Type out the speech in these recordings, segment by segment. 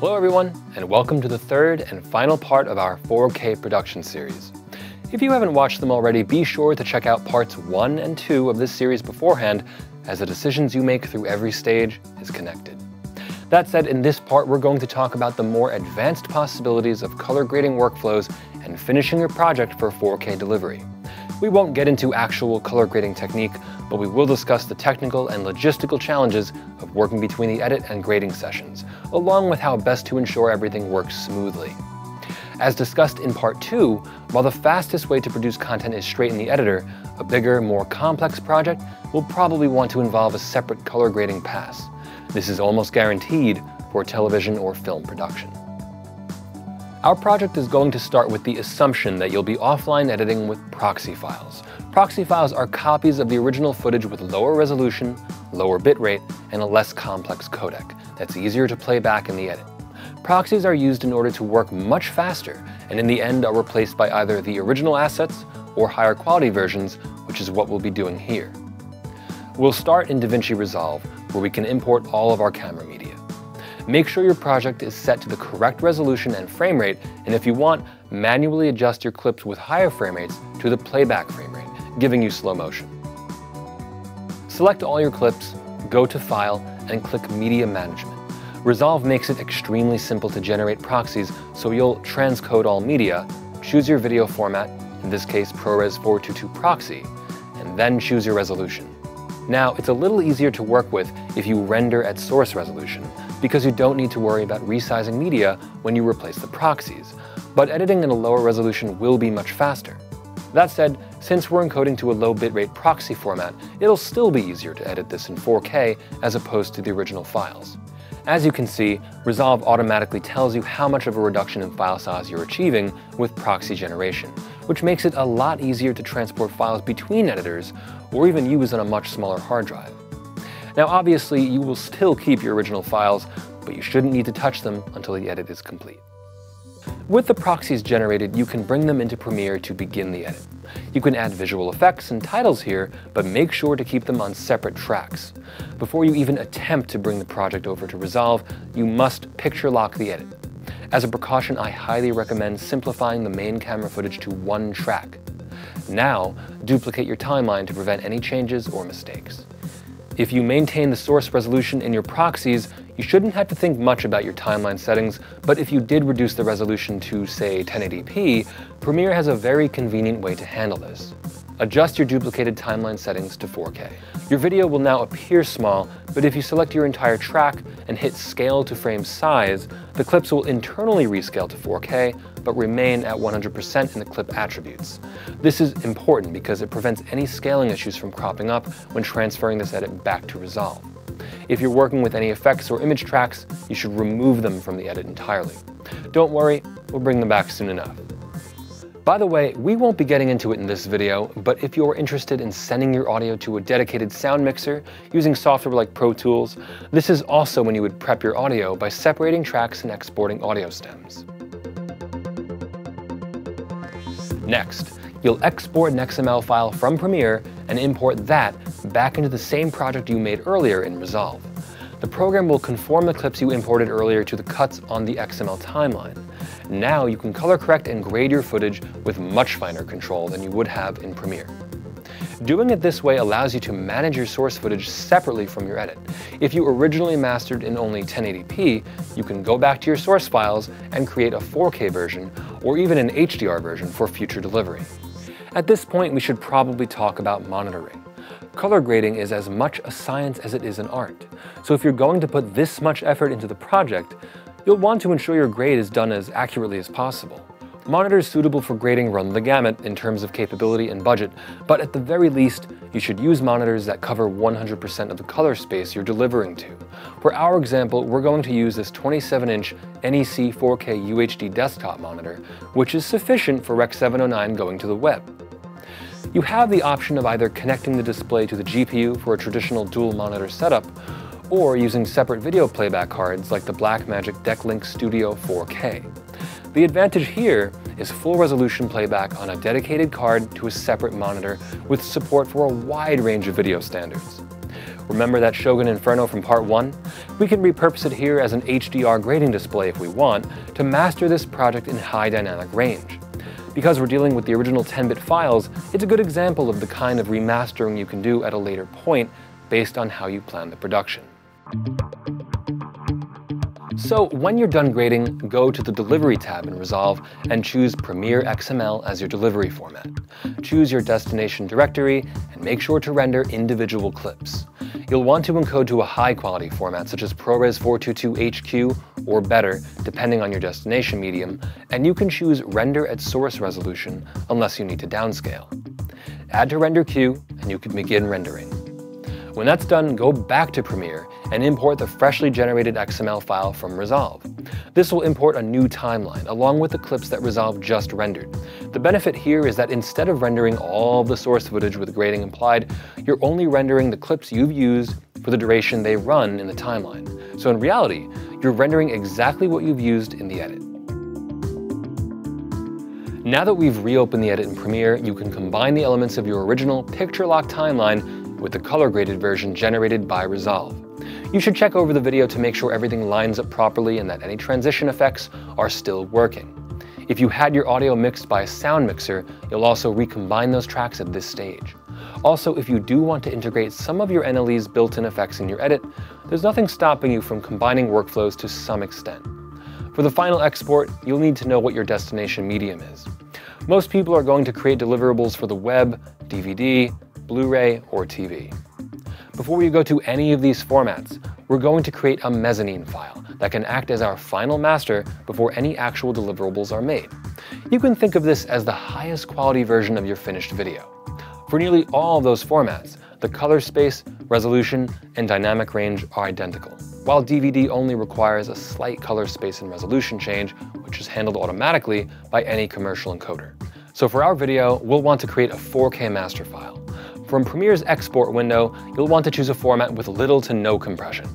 Hello everyone, and welcome to the third and final part of our 4K production series. If you haven't watched them already, be sure to check out parts 1 and 2 of this series beforehand, as the decisions you make through every stage is connected. That said, in this part we're going to talk about the more advanced possibilities of color grading workflows and finishing your project for 4K delivery. We won't get into actual color grading technique, but we will discuss the technical and logistical challenges of working between the edit and grading sessions, along with how best to ensure everything works smoothly. As discussed in part 2, while the fastest way to produce content is straight in the editor, a bigger, more complex project will probably want to involve a separate color grading pass. This is almost guaranteed for television or film production. Our project is going to start with the assumption that you'll be offline editing with proxy files. Proxy files are copies of the original footage with lower resolution, lower bitrate, and a less complex codec that's easier to play back in the edit. Proxies are used in order to work much faster, and in the end are replaced by either the original assets or higher quality versions, which is what we'll be doing here. We'll start in DaVinci Resolve, where we can import all of our camera media. Make sure your project is set to the correct resolution and frame rate, and if you want, manually adjust your clips with higher frame rates to the playback frame rate, giving you slow motion. Select all your clips, go to File, and click Media Management. Resolve makes it extremely simple to generate proxies, so you'll transcode all media, choose your video format, in this case ProRes 422 proxy, and then choose your resolution. Now, it's a little easier to work with if you render at source resolution, because you don't need to worry about resizing media when you replace the proxies, but editing in a lower resolution will be much faster. That said, since we're encoding to a low bitrate proxy format, it'll still be easier to edit this in 4K as opposed to the original files. As you can see, Resolve automatically tells you how much of a reduction in file size you're achieving with proxy generation, which makes it a lot easier to transport files between editors or even use on a much smaller hard drive. Now obviously, you will still keep your original files, but you shouldn't need to touch them until the edit is complete. With the proxies generated, you can bring them into Premiere to begin the edit. You can add visual effects and titles here, but make sure to keep them on separate tracks. Before you even attempt to bring the project over to Resolve, you must picture lock the edit. As a precaution, I highly recommend simplifying the main camera footage to one track. Now, duplicate your timeline to prevent any changes or mistakes. If you maintain the source resolution in your proxies, you shouldn't have to think much about your timeline settings, but if you did reduce the resolution to, say, 1080p, Premiere has a very convenient way to handle this. Adjust your duplicated timeline settings to 4K. Your video will now appear small, but if you select your entire track and hit scale to frame size, the clips will internally rescale to 4K, but remain at 100% in the clip attributes. This is important because it prevents any scaling issues from cropping up when transferring this edit back to Resolve. If you're working with any effects or image tracks, you should remove them from the edit entirely. Don't worry, we'll bring them back soon enough. By the way, we won't be getting into it in this video, but if you're interested in sending your audio to a dedicated sound mixer using software like Pro Tools, this is also when you would prep your audio by separating tracks and exporting audio stems. Next, you'll export an XML file from Premiere and import that back into the same project you made earlier in Resolve. The program will conform the clips you imported earlier to the cuts on the XML timeline. Now you can color correct and grade your footage with much finer control than you would have in Premiere. Doing it this way allows you to manage your source footage separately from your edit. If you originally mastered in only 1080p, you can go back to your source files and create a 4K version or even an HDR version for future delivery. At this point, we should probably talk about monitoring. Color grading is as much a science as it is an art. So if you're going to put this much effort into the project, You'll want to ensure your grade is done as accurately as possible. Monitors suitable for grading run the gamut in terms of capability and budget, but at the very least, you should use monitors that cover 100% of the color space you're delivering to. For our example, we're going to use this 27-inch NEC 4K UHD desktop monitor, which is sufficient for Rec 709 going to the web. You have the option of either connecting the display to the GPU for a traditional dual monitor setup, or using separate video playback cards like the Blackmagic DeckLink Studio 4K. The advantage here is full resolution playback on a dedicated card to a separate monitor with support for a wide range of video standards. Remember that Shogun Inferno from part 1? We can repurpose it here as an HDR grading display if we want to master this project in high dynamic range. Because we're dealing with the original 10-bit files, it's a good example of the kind of remastering you can do at a later point based on how you plan the production. So when you're done grading, go to the Delivery tab in Resolve and choose Premiere XML as your delivery format. Choose your destination directory and make sure to render individual clips. You'll want to encode to a high quality format such as ProRes 422 HQ or better, depending on your destination medium, and you can choose Render at Source Resolution unless you need to downscale. Add to render queue and you can begin rendering. When that's done, go back to Premiere and import the freshly generated XML file from Resolve. This will import a new timeline, along with the clips that Resolve just rendered. The benefit here is that instead of rendering all the source footage with grading implied, you're only rendering the clips you've used for the duration they run in the timeline. So in reality, you're rendering exactly what you've used in the edit. Now that we've reopened the edit in Premiere, you can combine the elements of your original picture lock timeline with the color graded version generated by Resolve. You should check over the video to make sure everything lines up properly and that any transition effects are still working. If you had your audio mixed by a sound mixer, you'll also recombine those tracks at this stage. Also, if you do want to integrate some of your NLE's built-in effects in your edit, there's nothing stopping you from combining workflows to some extent. For the final export, you'll need to know what your destination medium is. Most people are going to create deliverables for the web, DVD, Blu-ray, or TV. Before we go to any of these formats, we're going to create a mezzanine file that can act as our final master before any actual deliverables are made. You can think of this as the highest quality version of your finished video. For nearly all of those formats, the color space, resolution, and dynamic range are identical, while DVD only requires a slight color space and resolution change, which is handled automatically by any commercial encoder. So for our video, we'll want to create a 4K master file. From Premiere's export window, you'll want to choose a format with little to no compression.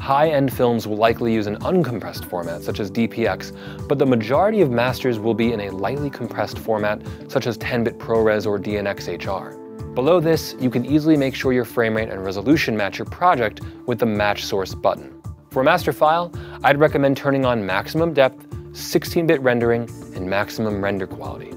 High-end films will likely use an uncompressed format, such as DPX, but the majority of masters will be in a lightly compressed format, such as 10-bit ProRes or DNxHR. Below this, you can easily make sure your frame rate and resolution match your project with the Match Source button. For a master file, I'd recommend turning on maximum depth, 16-bit rendering, and maximum render quality.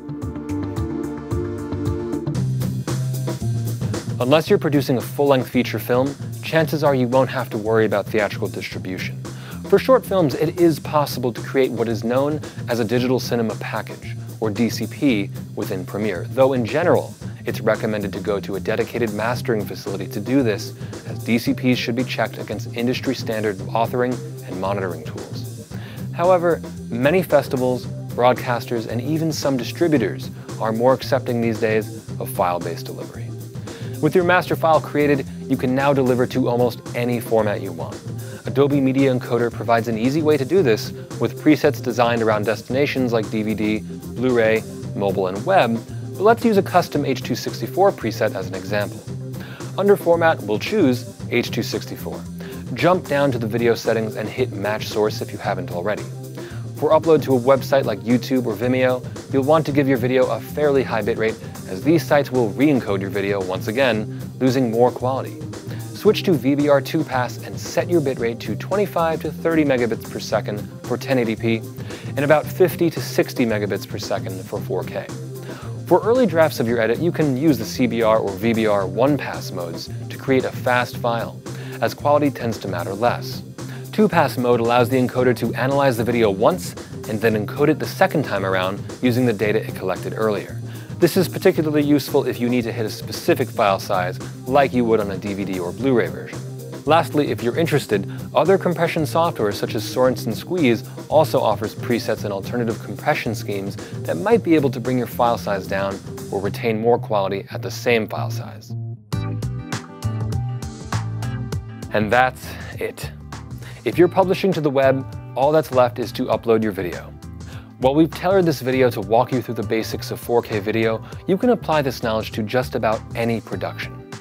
Unless you're producing a full-length feature film, chances are you won't have to worry about theatrical distribution. For short films, it is possible to create what is known as a digital cinema package, or DCP, within Premiere, though in general, it's recommended to go to a dedicated mastering facility to do this, as DCPs should be checked against industry standard authoring and monitoring tools. However, many festivals, broadcasters, and even some distributors are more accepting these days of file-based delivery. With your master file created, you can now deliver to almost any format you want. Adobe Media Encoder provides an easy way to do this with presets designed around destinations like DVD, Blu-ray, mobile, and web, but let's use a custom H.264 preset as an example. Under Format, we'll choose H.264. Jump down to the video settings and hit Match Source if you haven't already. For upload to a website like YouTube or Vimeo, you'll want to give your video a fairly high bitrate as these sites will re-encode your video once again, losing more quality. Switch to VBR2 pass and set your bitrate to 25 to 30 megabits per second for 1080p and about 50 to 60 megabits per second for 4K. For early drafts of your edit, you can use the CBR or VBR one-pass modes to create a fast file, as quality tends to matter less. Two-pass mode allows the encoder to analyze the video once and then encode it the second time around using the data it collected earlier. This is particularly useful if you need to hit a specific file size like you would on a DVD or Blu-ray version. Lastly, if you're interested, other compression software such as Sorenson Squeeze also offers presets and alternative compression schemes that might be able to bring your file size down or retain more quality at the same file size. And that's it. If you're publishing to the web, all that's left is to upload your video. While we've tailored this video to walk you through the basics of 4K video, you can apply this knowledge to just about any production.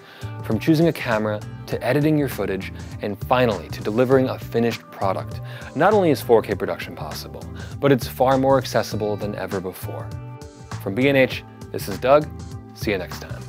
From choosing a camera, to editing your footage, and finally to delivering a finished product. Not only is 4K production possible, but it's far more accessible than ever before. From B&H, this is Doug. See you next time.